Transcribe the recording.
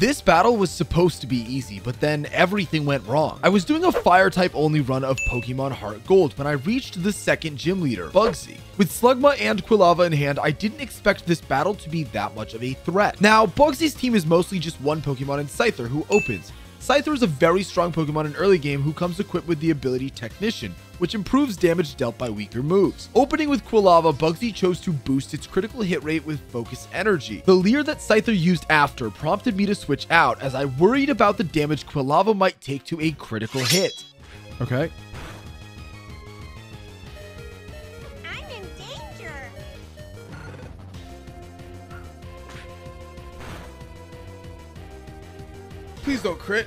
This battle was supposed to be easy, but then everything went wrong. I was doing a fire type only run of Pokemon Heart Gold when I reached the second gym leader, Bugsy. With Slugma and Quilava in hand, I didn't expect this battle to be that much of a threat. Now, Bugsy's team is mostly just one Pokemon in Scyther who opens, Scyther is a very strong Pokemon in early game who comes equipped with the ability Technician, which improves damage dealt by weaker moves. Opening with Quilava, Bugsy chose to boost its critical hit rate with Focus Energy. The Leer that Scyther used after prompted me to switch out as I worried about the damage Quilava might take to a critical hit. Okay. Please don't crit.